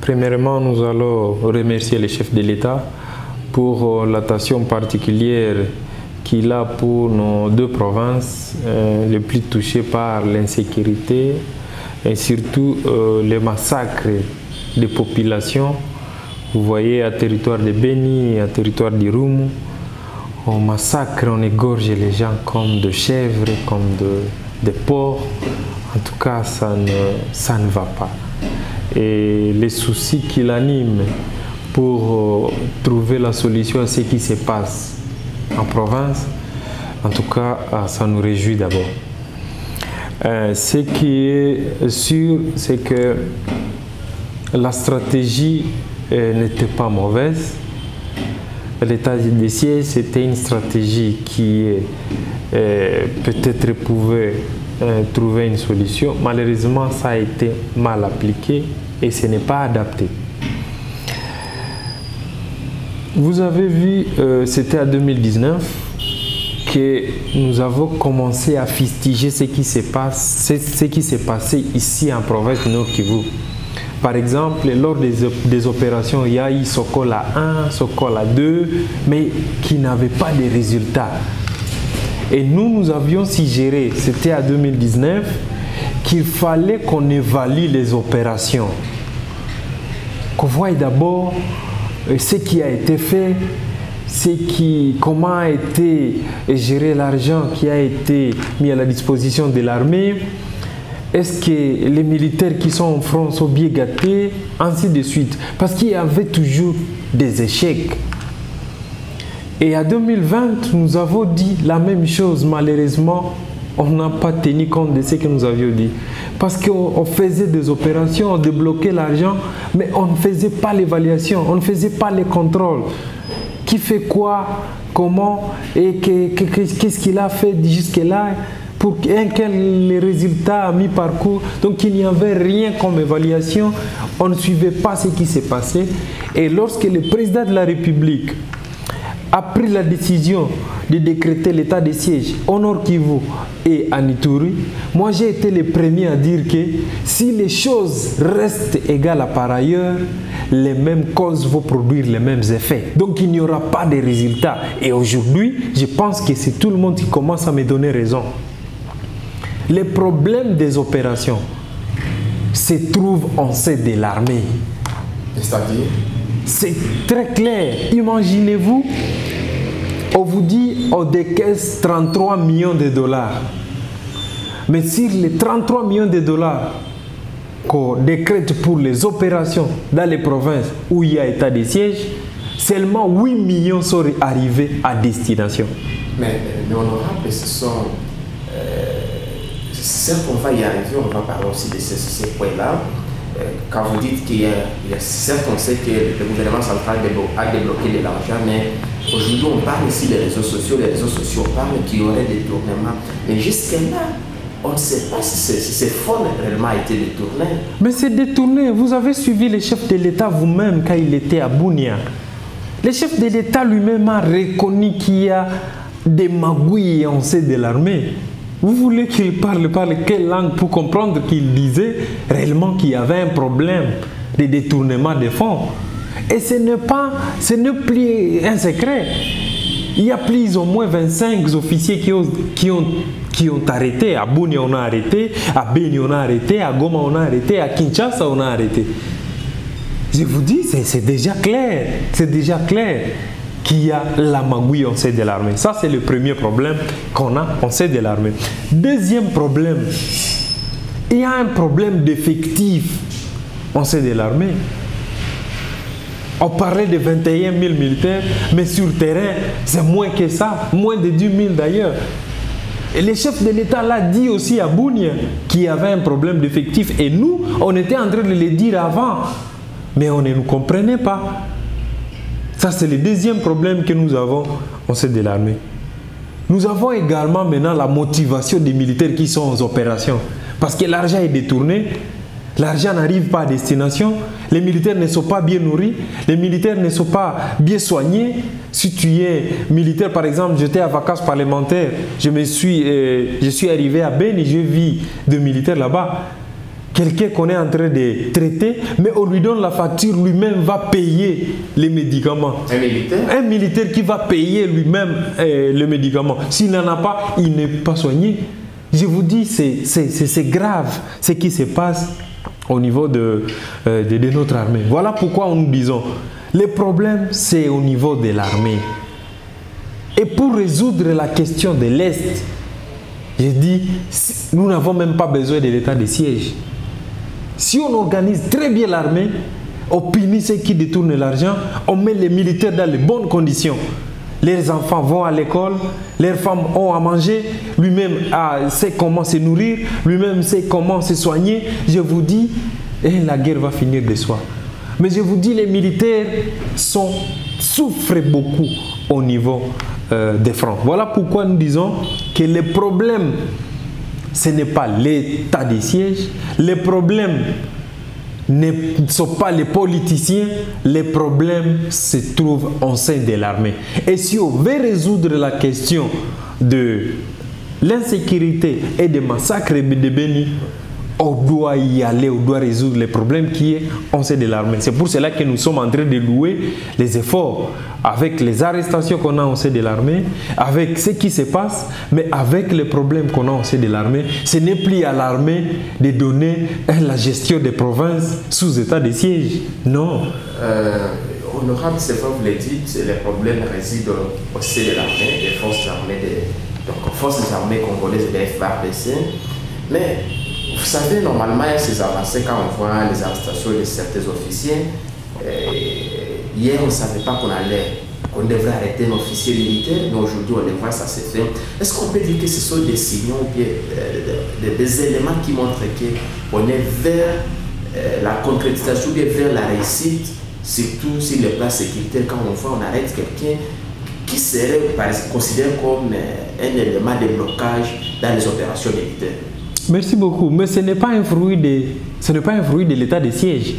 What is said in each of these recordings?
Premièrement, nous allons remercier le chef de l'État pour euh, l'attention particulière qu'il a pour nos deux provinces euh, les plus touchées par l'insécurité et surtout euh, les massacres des populations. Vous voyez, à territoire de Beni à territoire d'Irumu, on massacre, on égorge les gens comme de chèvres, comme de, porcs. En tout cas, ça ne, ça ne va pas. Et les soucis qui l'animent pour trouver la solution à ce qui se passe en province, en tout cas, ça nous réjouit d'abord. Euh, ce qui est sûr, c'est que la stratégie euh, n'était pas mauvaise. L'état des sièges, c'était une stratégie qui euh, peut-être pouvait trouver une solution. Malheureusement, ça a été mal appliqué et ce n'est pas adapté. Vous avez vu, c'était en 2019 que nous avons commencé à fustiger ce qui se passe, s'est passé ici en province de Nord Kivu. Par exemple, lors des, opérations, il y a eu Sokola 1, Sokola 2, mais qui n'avaient pas de résultats. Et nous, nous avions suggéré, c'était en 2019, qu'il fallait qu'on évalue les opérations. Qu'on voie d'abord ce qui a été fait, comment a été géré l'argent qui a été mis à la disposition de l'armée. Est-ce que les militaires qui sont en front sont bien gâtés Ainsi de suite. Parce qu'il y avait toujours des échecs. Et en 2020, nous avons dit la même chose. Malheureusement, on n'a pas tenu compte de ce que nous avions dit. Parce qu'on faisait des opérations, on débloquait l'argent, mais on ne faisait pas l'évaluation, on ne faisait pas les contrôles qui fait quoi, comment et qu'est-ce qu'il a fait jusque-là? Pour quel résultat à mi-parcours. Donc il n'y avait rien comme évaluation, on ne suivait pas ce qui s'est passé. Et lorsque le président de la République a pris la décision de décréter l'état de siège au Nord Kivu et à Nituri, moi j'ai été le premier à dire que si les choses restent égales à par ailleurs, les mêmes causes vont produire les mêmes effets. Donc il n'y aura pas de résultats. Et aujourd'hui, je pense que c'est tout le monde qui commence à me donner raison. Les problèmes des opérations se trouvent en sein de l'armée. C'est-à-dire? C'est très clair. Imaginez-vous, on vous dit on décaisse 33 millions de dollars. Mais sur les 33 millions de dollars qu'on décrète pour les opérations dans les provinces où il y a état de siège, seulement 8 millions sont arrivés à destination. Mais, mais honorable, ce sont. Certes, on va y arriver, on va parler aussi de ces, points-là. Euh, quand vous dites qu'il y, a, certes, on sait que le gouvernement central a débloqué de l'argent, mais aujourd'hui, on parle ici des réseaux sociaux. Les réseaux sociaux parlent qu'il y aurait des tournements. Mais jusque-là, on ne sait pas si ces fonds réellement été détournés. Mais c'est détourné. Vous avez suivi le chef de l'État vous-même quand il était à Bounia. Le chef de l'État lui-même a reconnu qu'il y a des magouilles en sein de l'armée. Vous voulez qu'il parle par quelle langue pour comprendre qu'il disait réellement qu'il y avait un problème de détournement des fonds? Et ce n'est pas, ce n'est plus un secret. Il y a plus au moins 25 officiers qui ont, qui ont, qui ont arrêté. À Bounia, on a arrêté. À Beni, on a arrêté. À Goma, on a arrêté. À Kinshasa, on a arrêté. Je vous dis, c'est déjà clair. C'est déjà clair qu'il y a la magouille en sein de l'armée. Ça, c'est le premier problème qu'on a en sein de l'armée. Deuxième problème, il y a un problème d'effectif en sein de l'armée. On parlait de 21 000 militaires, mais sur terrain, c'est moins que ça, moins de 10 000 d'ailleurs. Et le chef de l'État l'a dit aussi à Bounia qu'il y avait un problème d'effectif. Et nous, on était en train de le dire avant, mais on ne nous comprenait pas. Ça, c'est le deuxième problème que nous avons au sein de l'armée. Nous avons également maintenant la motivation des militaires qui sont aux opérations. Parce que l'argent est détourné, l'argent n'arrive pas à destination, les militaires ne sont pas bien nourris, les militaires ne sont pas bien soignés. Si tu es militaire, par exemple, j'étais à vacances parlementaires, je, me suis, euh, je suis arrivé à Ben et je vis de militaires là-bas. Quelqu'un qu'on est en train de traiter, mais on lui donne la facture, lui-même va payer les médicaments. Un militaire Un militaire qui va payer lui-même euh, le médicament. S'il n'en a pas, il n'est pas soigné. Je vous dis, c'est grave ce qui se passe au niveau de, euh, de, de notre armée. Voilà pourquoi nous disons, le problème, c'est au niveau de l'armée. Et pour résoudre la question de l'Est, j'ai dit, nous n'avons même pas besoin de l'état de siège. Si on organise très bien l'armée, on punit ceux qui détournent l'argent, on met les militaires dans les bonnes conditions. Les enfants vont à l'école, leurs femmes ont à manger, lui-même sait comment se nourrir, lui-même sait comment se soigner. Je vous dis, et la guerre va finir de soi. Mais je vous dis, les militaires souffrent beaucoup au niveau euh, des fronts. Voilà pourquoi nous disons que les problèmes, ce n'est pas l'état des sièges, les problèmes ne sont pas les politiciens, les problèmes se trouvent au sein de l'armée. Et si on veut résoudre la question de l'insécurité et des massacres de Béni, on doit y aller, on doit résoudre les problèmes qui est en sein de l'armée. C'est pour cela que nous sommes en train de louer les efforts avec les arrestations qu'on a en sein de l'armée, avec ce qui se passe, mais avec les problèmes qu'on a en sein de l'armée. Ce n'est plus à l'armée de donner la gestion des provinces sous état de siège. Non. Euh, honorable, comme vous l'avez dit, les problèmes résident au sein de l'armée, des forces armées, des, forces armées congolaises des. Mais vous savez, normalement, il y a ces avancées quand on voit les arrestations de certains officiers. hier, on ne savait pas qu'on allait, qu'on devrait arrêter un officier militaire, mais aujourd'hui, on le voit, ça s'est fait. Est-ce qu'on peut dire que ce sont des signaux ou euh, des, éléments qui montrent qu'on est vers euh, la concrétisation vers la réussite, surtout sur les plans sécuritaires, quand on voit, on arrête quelqu'un qui serait considéré comme euh, un élément de blocage dans les opérations militaires? Merci beaucoup. Mais ce n'est pas un fruit de, ce n'est pas un fruit de l'état de siège.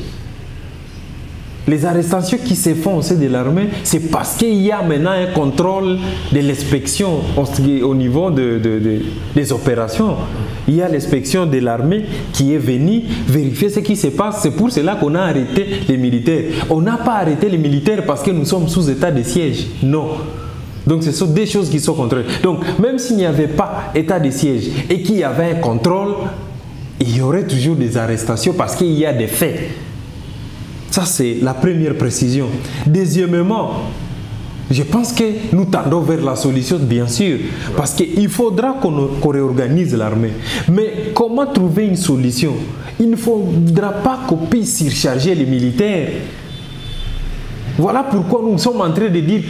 Les arrestations qui se font au sein de l'armée, c'est parce qu'il y a maintenant un contrôle de l'inspection au niveau de, des opérations. Il y a l'inspection de l'armée qui est venue vérifier ce qui se passe. C'est pour cela qu'on a arrêté les militaires. On n'a pas arrêté les militaires parce que nous sommes sous état de siège. Non. Donc ce sont des choses qui sont contraires. Donc même s'il n'y avait pas état de siège et qu'il y avait un contrôle, il y aurait toujours des arrestations parce qu'il y a des faits. Ça, c'est la première précision. Deuxièmement, je pense que nous tendons vers la solution, bien sûr, parce qu'il faudra qu'on réorganise l'armée. Mais comment trouver une solution? Il ne faudra pas qu'on puisse surcharger les militaires. Voilà pourquoi nous sommes en train de dire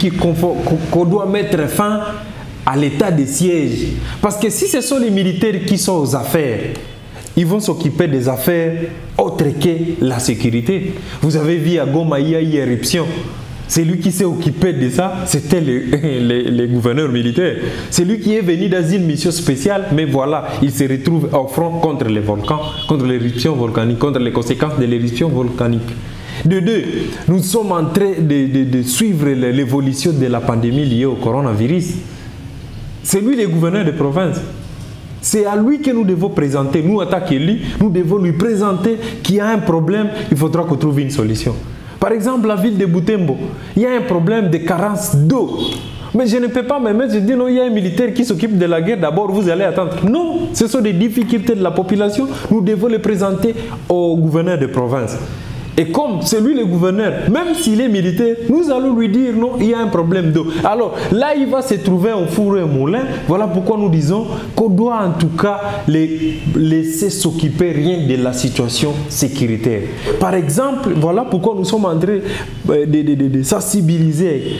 qu'on doit mettre fin à l'état de siège. Parce que si ce sont les militaires qui sont aux affaires, ils vont s'occuper des affaires autres que la sécurité. Vous avez vu à Goma, il y a eu éruption. C'est lui qui s'est occupé de ça, c'était le, gouverneur militaire. C'est lui qui est venu dans une mission spéciale, mais voilà, il se retrouve au front contre les volcans, contre l'éruption volcanique, contre les conséquences de l'éruption volcanique. De deux, nous sommes en train de, suivre l'évolution de la pandémie liée au coronavirus. C'est lui le gouverneur de province. C'est à lui que nous devons présenter, nous, en tant qu'élus, nous devons lui présenter qu'il y a un problème, il faudra qu'on trouve une solution. Par exemple, la ville de Boutembo, il y a un problème de carence d'eau. Mais je ne peux pas me mettre, je dis non, il y a un militaire qui s'occupe de la guerre, d'abord vous allez attendre. Non, ce sont des difficultés de la population, nous devons les présenter au gouverneur de province. Et comme c'est lui le gouverneur, même s'il est militaire, nous allons lui dire non, il y a un problème d'eau. Alors là, il va se trouver au four et au moulin. Voilà pourquoi nous disons qu'on doit en tout cas les laisser s'occuper rien de la situation sécuritaire. Par exemple, voilà pourquoi nous sommes en train euh, de, sensibiliser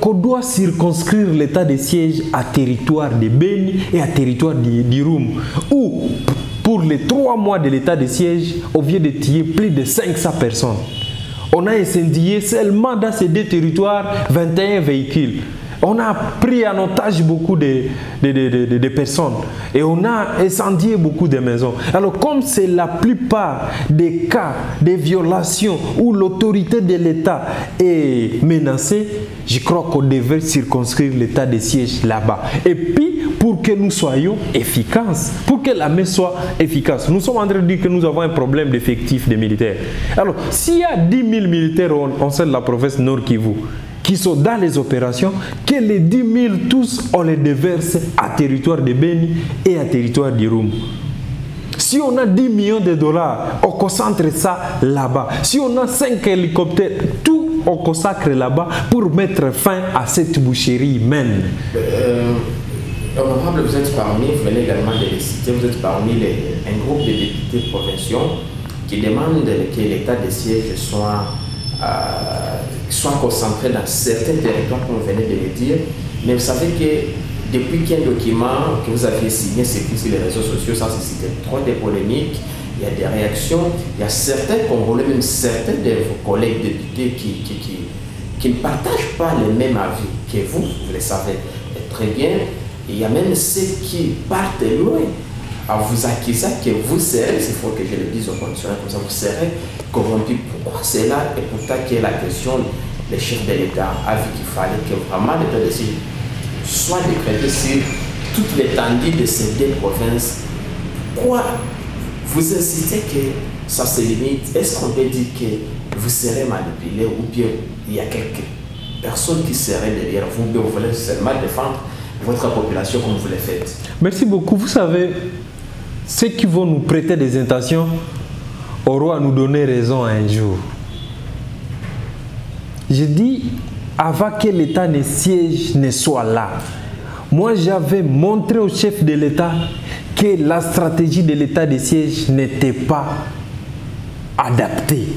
qu'on doit circonscrire l'état de siège à territoire de Beni et à territoire d'Irum. Ou pour les trois mois de l'état de siège, on vient de tuer plus de 500 personnes. On a incendié seulement dans ces deux territoires 21 véhicules. On a pris en otage beaucoup de, personnes et on a incendié beaucoup de maisons. Alors comme c'est la plupart des cas de violations où l'autorité de l'État est menacée, je crois qu'on devrait circonscrire l'état de siège là-bas. Et puis, pour que nous soyons efficaces, pour que la messe soit efficace, nous sommes en train de dire que nous avons un problème d'effectif des militaires. Alors, s'il y a 10 000 militaires en sein de la province Nord Kivu, qui sont dans les opérations, que les 10 000 tous, on les déverse à territoire de Beni et à territoire d'Irum. Si on a 10 millions de dollars, on concentre ça là-bas. Si on a 5 hélicoptères, tout on consacre là-bas pour mettre fin à cette boucherie humaine. Euh, honorable, vous êtes parmi, vous venez également de les citer, vous êtes parmi un groupe de députés provinciaux qui demandent que l'état de siège soit soit concentrés dans certains territoires, comme vous venez de le dire. Mais vous savez que depuis qu'il y a un document que vous aviez signé, c'est sur les réseaux sociaux, ça suscite trop de polémiques, il y a des réactions, il y a certains Congolais, même certains de vos collègues députés qui, qui, qui, ne partagent pas le même avis que vous, vous le savez très bien. Il y a même ceux qui partent loin à vous accuser que vous serez, il faut que je le dise au conditionnel comme ça, vous serez corrompu. Pourquoi c'est là Et pourtant, qui est la question, le chef de l'État a vu qu'il fallait que vraiment l'État de soit décrété sur toute l'étendue de ces deux provinces. Pourquoi vous incitez que ça se limite? Est-ce qu'on peut dire que vous serez manipulé ou bien il y a quelques personnes qui seraient derrière vous, mais vous voulez seulement défendre votre population comme vous le faites Merci beaucoup. Vous savez, ceux qui vont nous prêter des intentions auront à nous donner raison un jour. Je dis, avant que l'État ne siège ne soit là, moi j'avais montré au chef de l'État que la stratégie de l'État de siège n'était pas adaptée.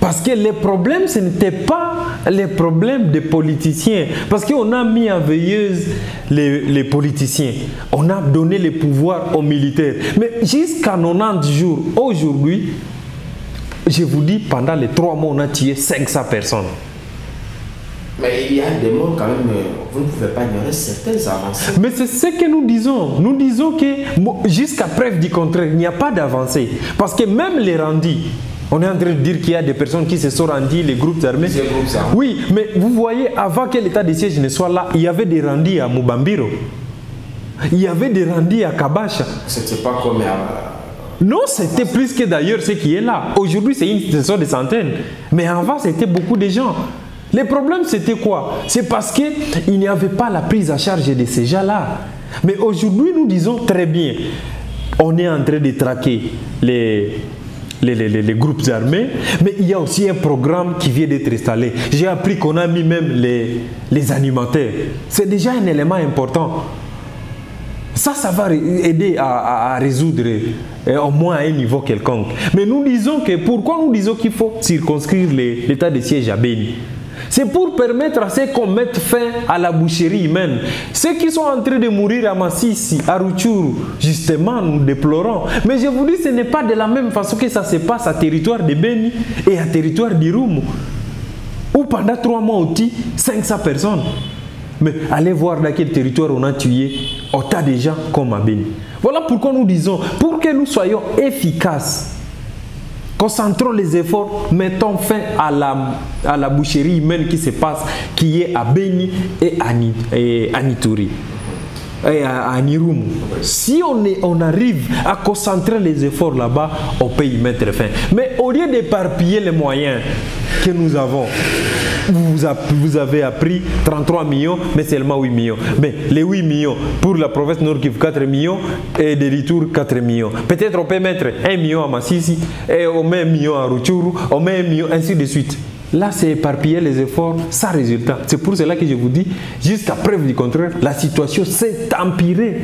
Parce que les problèmes, ce n'était pas les problèmes des politiciens. Parce qu'on a mis en veilleuse les, les, politiciens. On a donné les pouvoirs aux militaires. Mais jusqu'à 90 jours, aujourd'hui, je vous dis, pendant les trois mois, on a tué 500 personnes. Mais il y a des mots quand même, vous ne pouvez pas ignorer certaines avancées. Mais c'est ce que nous disons. Nous disons que jusqu'à preuve du contraire, il n'y a pas d'avancée. Parce que même les rendis, on est en train de dire qu'il y a des personnes qui se sont rendues, les groupes armés. Les groupes armés. Oui, mais vous voyez, avant que l'état de siège ne soit là, il y avait des rendis à Mubambiro. Il y avait des rendis à Kabacha. C'était pas comme à... Non, c'était plus que d'ailleurs ce qui est là. Aujourd'hui, c'est une ce sont des centaines. Mais avant, c'était beaucoup de gens. Le problème, c'était quoi? C'est parce qu'il n'y avait pas la prise en charge de ces gens-là. Mais aujourd'hui, nous disons très bien, on est en train de traquer les, les, groupes armés, mais il y a aussi un programme qui vient d'être installé. J'ai appris qu'on a mis même les, les animateurs. C'est déjà un élément important. Ça, ça va aider à résoudre euh, au moins à un niveau quelconque. Mais nous disons que pourquoi nous disons qu'il faut circonscrire l'état de siège à Béni c'est pour permettre à ceux qu'on mette fin à la boucherie humaine. Ceux qui sont en train de mourir à Massissi, à Rutshuru, justement, nous déplorons. Mais je vous dis, ce n'est pas de la même façon que ça se passe à territoire de Beni et à territoire d'Irumu. Où pendant trois mois, on tue 500 personnes. Mais allez voir dans quel territoire on a tué autant de gens comme à Beni. Voilà pourquoi nous disons, pour que nous soyons efficaces, Concentrons les efforts, mettons fin à la, à la boucherie humaine qui se passe, qui est à Beni et à, et à. Et à, à Nirum. Si on, est, on arrive à concentrer les efforts là-bas, on peut y mettre fin. Mais au lieu d'éparpiller les moyens que nous avons, vous, avez appris 33 millions, mais seulement 8 millions. Mais les 8 millions pour la province Nord Kivu, 4 millions et des retours 4 millions. Peut-être on peut mettre 1 million à Massissi, et on met 1 million à Rutshuru, on met 1 million, ainsi de suite. Là, c'est éparpiller les efforts sans résultat. C'est pour cela que je vous dis, jusqu'à preuve du contraire, la situation s'est empirée.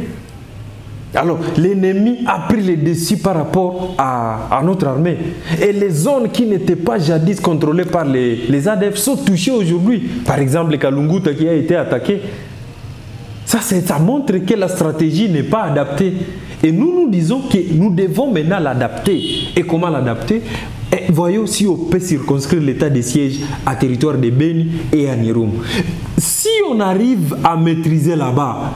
Alors, l'ennemi a pris le dessus par rapport à, notre armée. Et les zones qui n'étaient pas jadis contrôlées par les, les ADF sont touchées aujourd'hui. Par exemple, le Kalunguta qui a été attaqué. Ça, ça montre que la stratégie n'est pas adaptée. Et nous, nous disons que nous devons maintenant l'adapter. Et comment l'adapter? Voyons si on peut circonscrire l'état de siège à territoire de Beni et à Nirum. Si on arrive à maîtriser là-bas,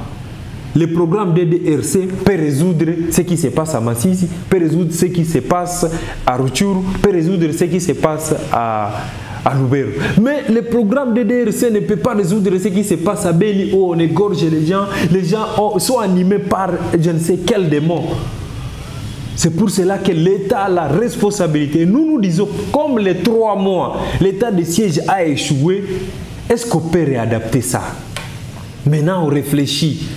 le programme DDRC peut résoudre ce qui se passe à Massisi, peut résoudre ce qui se passe à Ruchuru, peut résoudre ce qui se passe à, à. Mais le programme DDRC ne peut pas résoudre ce qui se passe à Beni où on égorge les gens, les gens sont animés par je ne sais quel démon. C'est pour cela que l'État a la responsabilité. Nous nous disons, comme les trois mois, l'État de siège a échoué, est-ce qu'on peut réadapter ça? Maintenant, on réfléchit.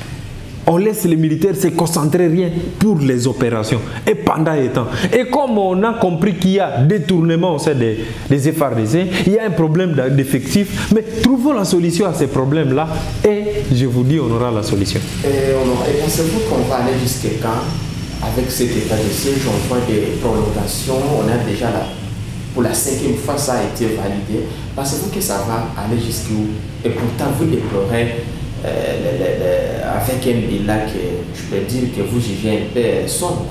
On laisse les militaires se concentrer rien pour les opérations. Et pendant les temps. Et comme on a compris qu'il y a détournement au sein des, des FRDC, il y a un problème d'effectifs, mais trouvons la solution à ces problèmes-là et je vous dis, on aura la solution. Et, et pensez-vous qu'on va aller jusqu'à quand? Avec cet état de siège On voit des prolongations, on a déjà la, pour la cinquième fois ça a été validé. Pensez-vous que ça va aller jusqu'où? Et pourtant, vous déplorez euh, avec un bilan que je peux dire que vous jugez un peu sombre.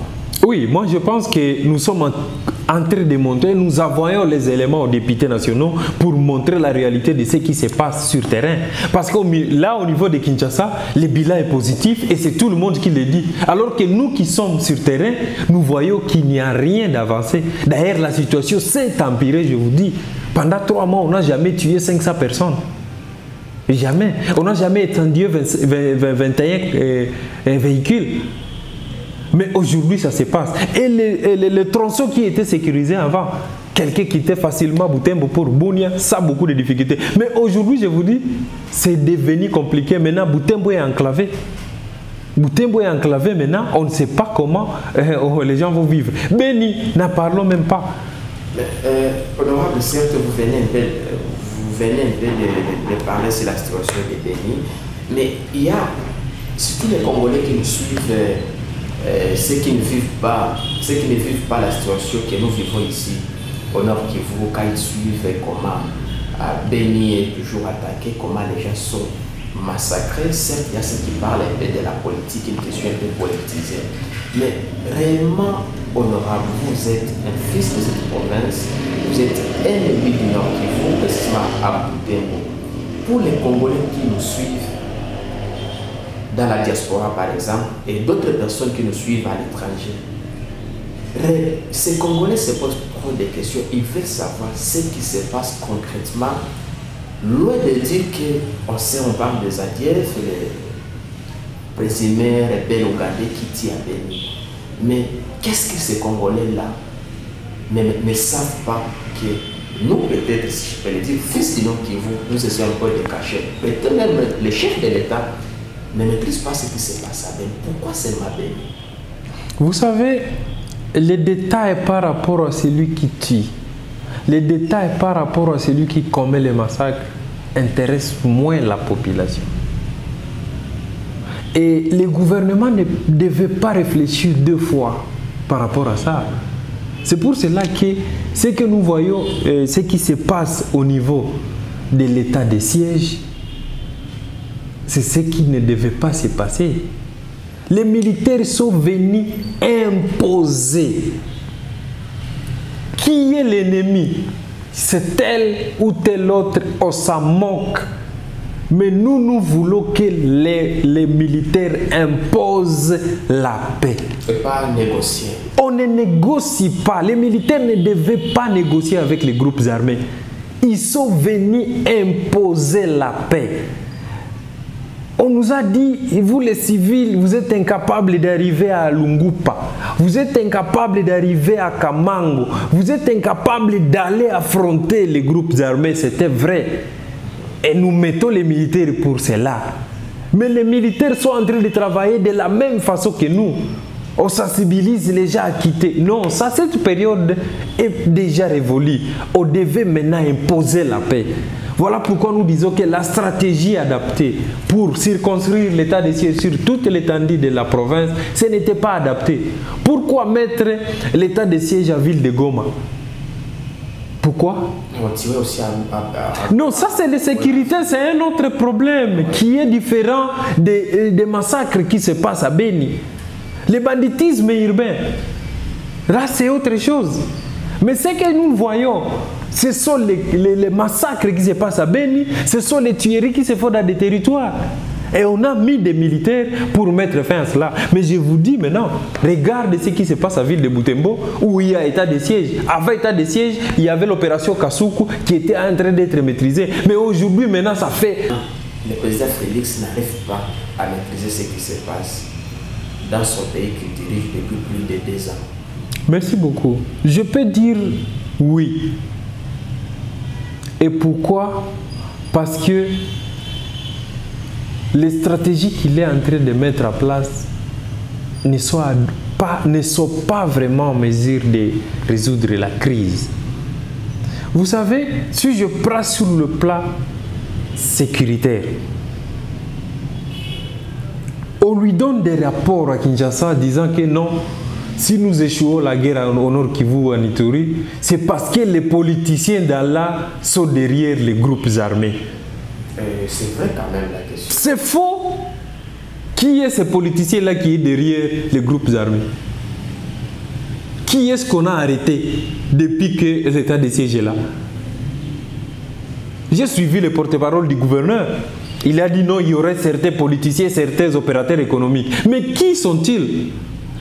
Oui, moi je pense que nous sommes en, train de montrer, nous envoyons les éléments aux députés nationaux pour montrer la réalité de ce qui se passe sur terrain. Parce que là, au niveau de Kinshasa, le bilan est positif et c'est tout le monde qui le dit. Alors que nous qui sommes sur terrain, nous voyons qu'il n'y a rien d'avancé. D'ailleurs, la situation s'est empirée, je vous dis. Pendant trois mois, on n'a jamais tué 500 personnes. Jamais. On n'a jamais étendu 21 euh, véhicules. Mais aujourd'hui, ça se passe. Et le, tronçon qui était sécurisé avant, quelqu'un qui était facilement Boutembo pour Bounia, ça a beaucoup de difficultés. Mais aujourd'hui, je vous dis, c'est devenu compliqué. Maintenant, Boutembo est enclavé. Boutembo est enclavé maintenant, on ne sait pas comment euh, les gens vont vivre. Béni, n'en parlons même pas. Euh, venez un peu de, parler sur la situation de Béni, mais il y a surtout les Congolais qui nous suivent, euh, ceux qui ne vivent pas, ceux qui ne vivent pas la situation que nous vivons ici au Nord Kivu, quand ils suivent comment euh, Béni est toujours attaqué, comment les gens sont massacrés. Certes, il y a ceux qui parlent un peu de la politique, une question un peu politisée, mais réellement honorable, vous êtes un fils de cette province, vous êtes un élu du Nord Kivu, précisément à Boutembo. Pour les Congolais qui nous suivent dans la diaspora par exemple, et d'autres personnes qui nous suivent à l'étranger, ces Congolais se posent trop de questions. Ils veulent savoir ce qui se passe concrètement. Loin de dire qu'on sait, on parle des ADF, les présumés rebelles ougandais qui tirent à Béni. Mais qu'est-ce que ces Congolais-là ne, savent pas que nous, peut-être, si je peux le dire, fils du nom qui vous, nous essayons encore de cacher. Peut-être même les chefs de l'État ne maîtrisent pas ce qui se passe à. Pourquoi c'est ma Béni Vous savez, les détails par rapport à celui qui tue, les détails par rapport à celui qui commet les massacres intéressent moins la population. Et les gouvernements ne devaient pas réfléchir deux fois par rapport à ça. C'est pour cela que ce que nous voyons, euh, ce qui se passe au niveau de l'état de siège, c'est ce qui ne devait pas se passer. Les militaires sont venus imposer. Qui est l'ennemi C'est tel ou tel autre, on s'en moque. Mais nous, nous voulons que les, les militaires imposent la paix. Et pas négocier. On ne négocie pas. Les militaires ne devaient pas négocier avec les groupes armés. Ils sont venus imposer la paix. On nous a dit, vous les civils, vous êtes incapables d'arriver à Lungupa, vous êtes incapables d'arriver à Kamango, vous êtes incapables d'aller affronter les groupes armés, c'était vrai. Et nous mettons les militaires pour cela. Mais les militaires sont en train de travailler de la même façon que nous. On sensibilise les gens à quitter. Non, ça, cette période est déjà révolue. On devait maintenant imposer la paix. Voilà pourquoi nous disons que la stratégie adaptée pour circonscrire l'état de siège sur toute l'étendue de la province, ce n'était pas adapté. Pourquoi mettre l'état de siège à ville de Goma? Pourquoi Non, ça c'est la sécurité, c'est un autre problème qui est différent des, euh, des, massacres qui se passent à Beni. Le banditisme urbain, là c'est autre chose. Mais ce que nous voyons, Ce sont les, les massacres qui se passent à Beni, ce sont les tueries qui se font dans des territoires. Et on a mis des militaires pour mettre fin à cela. Mais je vous dis maintenant, regardez ce qui se passe à la ville de Boutembo, où il y a état de siège. Avant état de siège, il y avait l'opération Kasuku qui était en train d'être maîtrisée. Mais aujourd'hui, maintenant, ça fait... Le président Félix n'arrive pas à maîtriser ce qui se passe dans son pays qu'il dirige depuis plus de deux ans. Merci beaucoup. Je peux dire oui. Et pourquoi? Parce que les stratégies qu'il est en train de mettre en place ne sont pas, vraiment en mesure de résoudre la crise. Vous savez, si je prends sur le plan sécuritaire, on lui donne des rapports à Kinshasa disant que non, si nous échouons la guerre au nord Kivu ou en Ituri, c'est parce que les politiciens d'Allah sont derrière les groupes armés. C'est vrai quand même la question. C'est faux. Qui est ce politicien-là qui est derrière les groupes armés? Qui est-ce qu'on a arrêté depuis que l'état de siège est là? J'ai suivi le porte-parole du gouverneur. Il a dit non, il y aurait certains politiciens, certains opérateurs économiques. Mais qui sont-ils?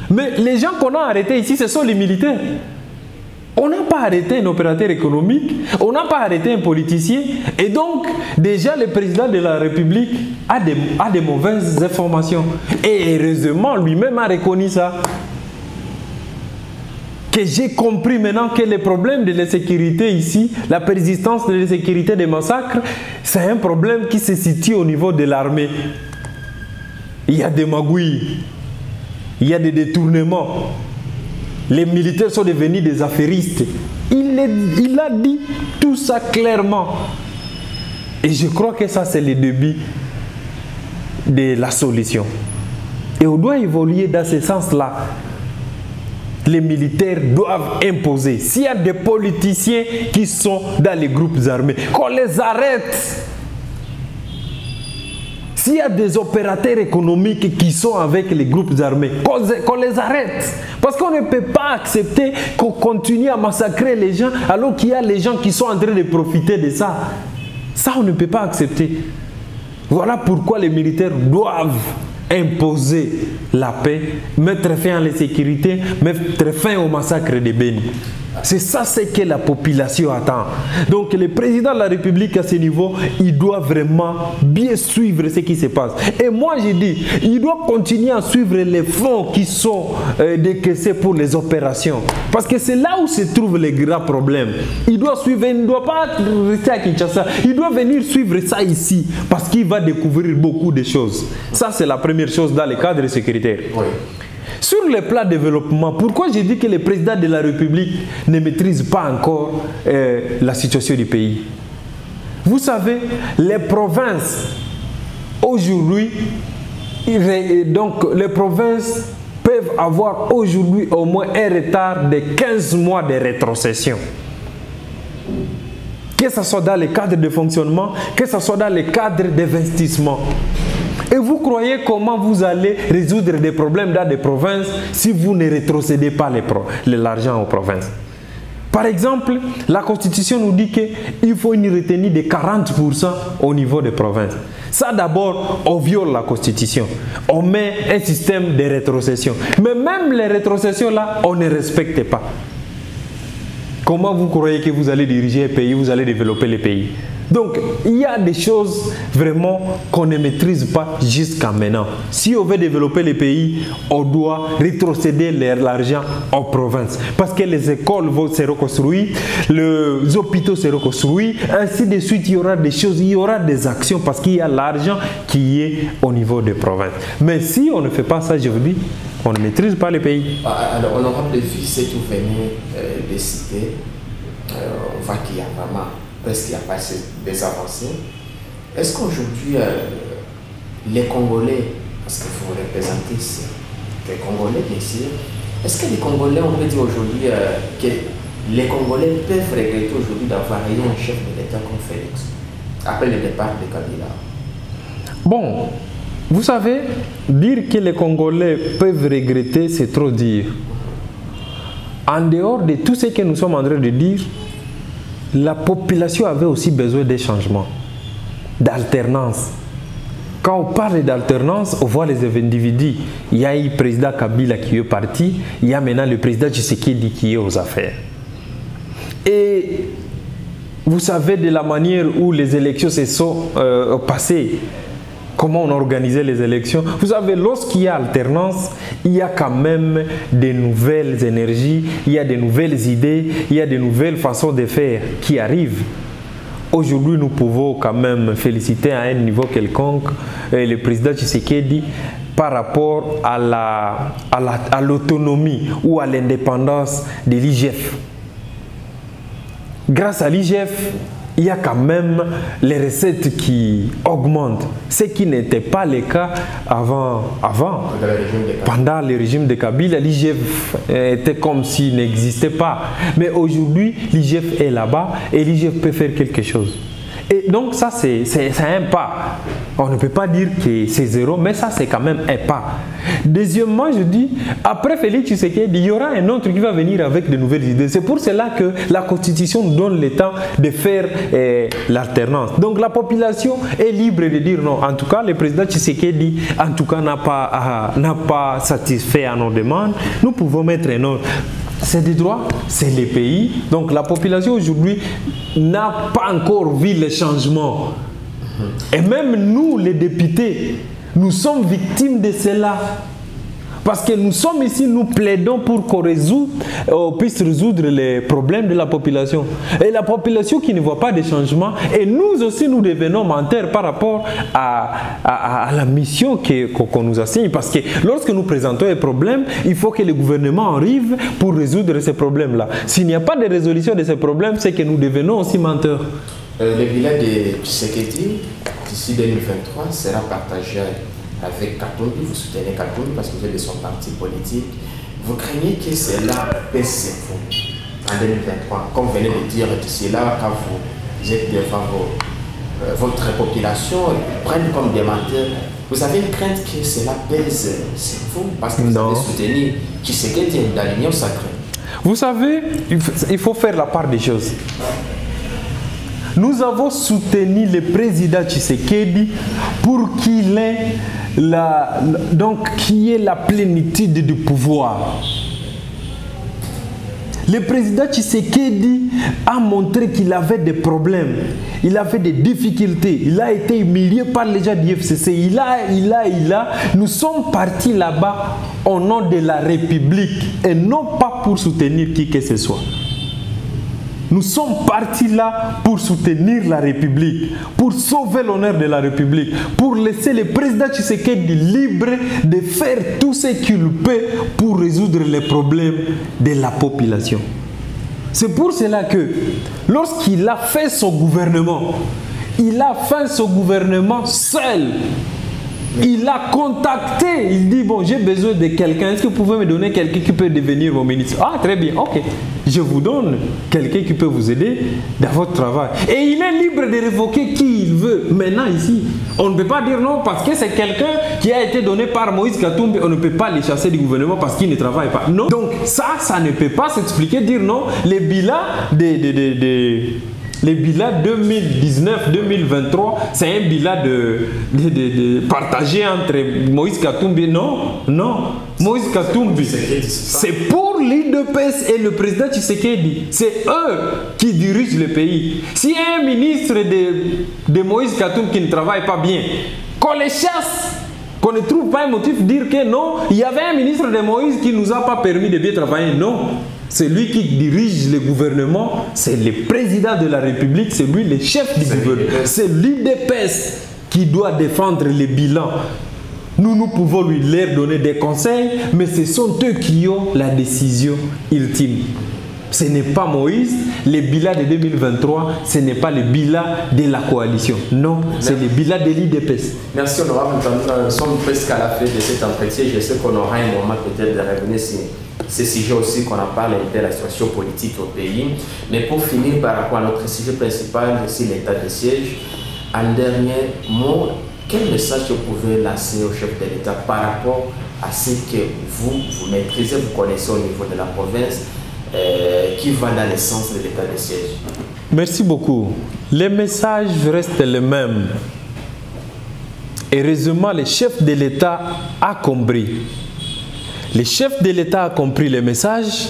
Mais les gens qu'on a arrêtés ici, ce sont les militaires. On n'a pas arrêté un opérateur économique, on n'a pas arrêté un politicien. Et donc, déjà, le président de la République a des, mauvaises informations. Et heureusement, lui-même a reconnu ça. Que j'ai compris maintenant que les problèmes de l'insécurité ici, la persistance de l'insécurité des massacres, c'est un problème qui se situe au niveau de l'armée. Il y a des magouilles, il y a des détournements, les militaires sont devenus des affairistes. Il, a dit tout ça clairement. Et je crois que ça, c'est le début de la solution. Et on doit évoluer dans ce sens-là. Les militaires doivent imposer. S'il y a des politiciens qui sont dans les groupes armés, qu'on les arrête. S'il y a des opérateurs économiques qui sont avec les groupes armés, qu'on les arrête. Parce qu'on ne peut pas accepter qu'on continue à massacrer les gens alors qu'il y a les gens qui sont en train de profiter de ça. Ça, on ne peut pas accepter. Voilà pourquoi les militaires doivent imposer la paix, mettre fin à l'insécurité, mettre fin au massacre des Bénis. C'est ça ce que la population attend. Donc le président de la République à ce niveau, il doit vraiment bien suivre ce qui se passe. Et moi je dis, il doit continuer à suivre les fonds qui sont euh, décaissés pour les opérations. Parce que c'est là où se trouvent les grands problèmes. Il doit suivre, il ne doit pas rester à Kinshasa. Il doit venir suivre ça ici. Parce qu'il va découvrir beaucoup de choses. Ça c'est la première chose dans le cadre sécuritaire. Oui. Sur le plan développement, pourquoi j'ai dit que le président de la République ne maîtrise pas encore euh, la situation du pays? Vous savez, les provinces, aujourd'hui, donc les provinces peuvent avoir aujourd'hui au moins un retard de 15 mois de rétrocession. Que ce soit dans le cadre de fonctionnement, que ce soit dans le cadre d'investissement. Et vous croyez comment vous allez résoudre des problèmes dans des provinces si vous ne rétrocédez pas l'argent aux provinces? Par exemple, la Constitution nous dit qu'il faut une retenue de 40% au niveau des provinces. Ça d'abord, on viole la Constitution. On met un système de rétrocession. Mais même les rétrocessions là, on ne respecte pas. Comment vous croyez que vous allez diriger un pays, vous allez développer le pays? Donc, il y a des choses vraiment qu'on ne maîtrise pas jusqu'à maintenant. Si on veut développer les pays, on doit rétrocéder l'argent aux provinces. Parce que les écoles vont se reconstruire, les hôpitaux se reconstruire, ainsi de suite, il y aura des choses, il y aura des actions parce qu'il y a l'argent qui est au niveau des provinces. Mais si on ne fait pas ça, je vous dis, on ne maîtrise pas les pays. Alors, on aura vu ce que vous venez de citer. on voit qu'il y a vraiment parce qu'il n'y a pas des avancées? Est-ce qu'aujourd'hui, euh, les Congolais, parce que vous représentez les Congolais bien sûr, est-ce que les Congolais, on peut dire aujourd'hui euh, que les Congolais peuvent regretter aujourd'hui d'avoir eu un chef de l'État comme Félix, après le départ de Kabila? Bon, vous savez, dire que les Congolais peuvent regretter, c'est trop dire. En dehors de tout ce que nous sommes en train de dire, la population avait aussi besoin des changements, d'alternance. Quand on parle d'alternance, on voit les individus. Il y a eu le président Kabila qui est parti, il y a maintenant le président Tshisekedi qui est aux affaires. Et vous savez de la manière où les élections se sont euh, passées, comment on organisait les élections. Vous savez, lorsqu'il y a alternance, il y a quand même de nouvelles énergies, il y a de nouvelles idées, il y a de nouvelles façons de faire qui arrivent. Aujourd'hui, nous pouvons quand même féliciter à un niveau quelconque euh, le président Tshisekedi par rapport à l'autonomie ou à l'indépendance de l'IGF. Grâce à l'IGF, il y a quand même les recettes qui augmentent, ce qui n'était pas le cas avant. avant. Pendant le régime de Kabila, l'IGF était comme s'il n'existait pas. Mais aujourd'hui, l'IGF est là-bas et l'IGF peut faire quelque chose. Et donc ça, c'est un pas. On ne peut pas dire que c'est zéro, mais ça, c'est quand même un pas. Deuxièmement, je dis, après Félix Tshisekedi, il y aura un autre qui va venir avec de nouvelles idées. C'est pour cela que la Constitution donne le temps de faire eh, l'alternance. Donc la population est libre de dire non. En tout cas, le président Tshisekedi, en tout cas, n'a pas, ah, n'a pas satisfait à nos demandes. Nous pouvons mettre un autre. C'est des droits, c'est les pays. Donc la population aujourd'hui n'a pas encore vu les changements. Et même nous, les députés, nous sommes victimes de cela. Parce que nous sommes ici, nous plaidons pour qu'on euh, puisse résoudre les problèmes de la population. Et la population qui ne voit pas de changement, et nous aussi, nous devenons menteurs par rapport à, la mission qu'on nous assigne. Parce que lorsque nous présentons un problème, il faut que le gouvernement arrive pour résoudre ces problèmes-là. S'il n'y a pas de résolution de ces problèmes, c'est que nous devenons aussi menteurs. Euh, le bilan de Tshisekedi, d'ici 2023, sera partagé avec Katumbi, vous soutenez Katumbi parce que vous êtes de son parti politique. Vous craignez que cela baisse vous en 2023, comme vous venez de dire, d'ici là, quand vous êtes devant euh, votre population, prennent comme des menteurs. Vous avez une crainte que cela pèse sur vous parce que vous avez soutenu Tshisekedi dans l'Union sacrée. Vous savez, il faut faire la part des choses. Nous avons soutenu le président Tshisekedi pour qu'il ait donc qui est la plénitude du pouvoir. Le président Tshisekedi a montré qu'il avait des problèmes, il avait des difficultés, il a été humilié par les gens du FCC, il a, il a, il a. Nous sommes partis là-bas au nom de la République et non pas pour soutenir qui que ce soit. Nous sommes partis là pour soutenir la République, pour sauver l'honneur de la République, pour laisser le président Tshisekedi libre de faire tout ce qu'il peut pour résoudre les problèmes de la population. C'est pour cela que lorsqu'il a fait son gouvernement, il a fait son gouvernement seul. Il a contacté, il dit, bon, j'ai besoin de quelqu'un, est-ce que vous pouvez me donner quelqu'un qui peut devenir mon ministre? Ah, très bien, ok. Je vous donne quelqu'un qui peut vous aider dans votre travail. Et il est libre de révoquer qui il veut. Maintenant, ici, on ne peut pas dire non parce que c'est quelqu'un qui a été donné par Moïse Katumbi. On ne peut pas les chasser du gouvernement parce qu'il ne travaille pas. Non. Donc, ça, ça ne peut pas s'expliquer, dire non. Les bilans des... de, le bilan 2019-2023, c'est un bilan de, partagé entre Moïse Katumbi. Non, non. Moïse Katumbi, c'est pour l'IDPS et le président Tshisekedi. C'est eux qui dirigent le pays. Si un ministre de, de Moïse Katumbi qui ne travaille pas bien, qu'on les chasse, qu'on ne trouve pas un motif de dire que non, il y avait un ministre de Moïse qui ne nous a pas permis de bien travailler. Non. C'est lui qui dirige le gouvernement, c'est le président de la République, c'est lui le chef du gouvernement. C'est l'IDPS qui doit défendre les bilans. Nous, nous pouvons lui leur donner des conseils, mais ce sont eux qui ont la décision ultime. Ce n'est pas Moïse, le bilan de 2023, ce n'est pas le bilan de la coalition. Non, c'est le bilan de l'IDPS. Merci honorable. Nous sommes presque à la fin de cet entretien. Je sais qu'on aura un moment peut-être de revenir sur ces sujets aussi qu'on en parle de la situation politique au pays. Mais pour finir par rapport à notre sujet principal, c'est l'état de siège, en dernier mot, quel message vous pouvez lancer au chef de l'État par rapport à ce que vous, vous maîtrisez, vous connaissez au niveau de la province euh, qui va dans le sens de l'état de siège. Merci beaucoup. Les messages restent les mêmes. Heureusement, le chef de l'État a compris. Le chef de l'État a compris le message.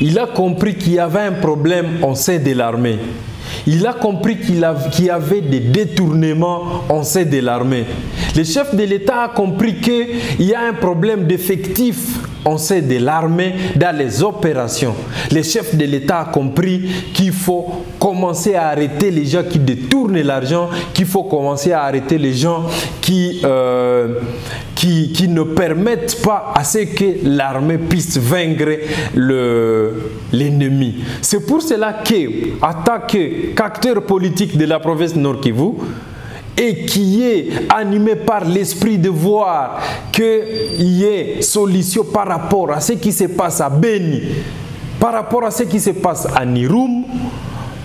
Il a compris qu'il y avait un problème au sein de l'armée. Il a compris qu'il y avait des détournements en sein de l'armée. Le chef de l'État a compris qu'il y a un problème d'effectifs en sein de l'armée dans les opérations. Le chef de l'État a compris qu'il faut commencer à arrêter les gens qui détournent l'argent, qu'il faut commencer à arrêter les gens qui, euh, ne permettent pas à ce que l'armée puisse vaincre l'ennemi. C'est pour cela que, tant qu'acteur politique de la province Nord Kivu, et qui est animé par l'esprit de voir qu'il y ait solution par rapport à ce qui se passe à Beni, par rapport à ce qui se passe à Nirum,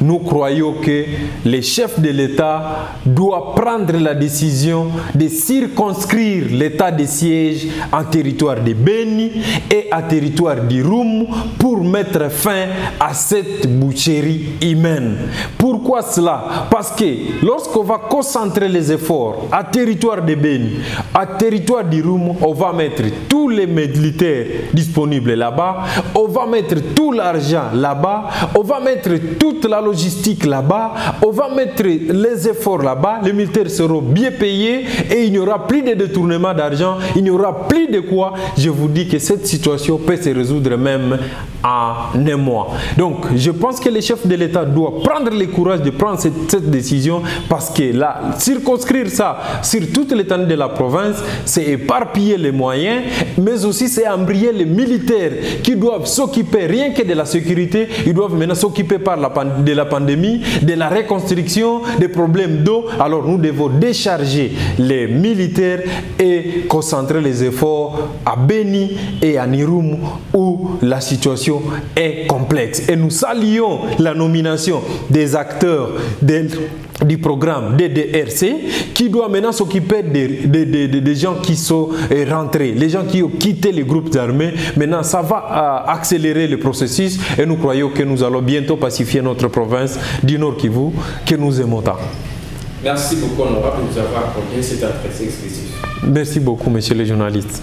nous croyons que le chef de l'État doit prendre la décision de circonscrire l'état de siège en territoire de Beni et en territoire d'Irum pour mettre fin à cette boucherie humaine. Pourquoi cela? Parce que lorsqu'on va concentrer les efforts à territoire de Beni, à territoire d'Irum, on va mettre tous les militaires disponibles là-bas, on va mettre tout l'argent là-bas, on va mettre toute la logistique là-bas, on va mettre les efforts là-bas, les militaires seront bien payés et il n'y aura plus de détournement d'argent, il n'y aura plus de quoi. Je vous dis que cette situation peut se résoudre même en un mois. Donc, je pense que le chef de l'État doit prendre le courage de prendre cette, décision parce que là, circonscrire ça sur toute l'étendue de la province, c'est éparpiller les moyens, mais aussi c'est embrayer les militaires qui doivent s'occuper rien que de la sécurité, ils doivent maintenant s'occuper par la, de la pandémie, de la reconstruction, des problèmes d'eau. Alors nous devons décharger les militaires et concentrer les efforts à Beni et à Nirum la situation est complexe. Et nous saluons la nomination des acteurs des du programme DDRC qui doit maintenant s'occuper des, des, des, des, gens qui sont rentrés, les gens qui ont quitté les groupes armés. Maintenant, ça va euh, accélérer le processus et nous croyons que nous allons bientôt pacifier notre province du Nord Kivu que nous aimons tant. Merci beaucoup, honorable, de nous avoir accordé cet entretien exclusif. Merci beaucoup, monsieur le journaliste.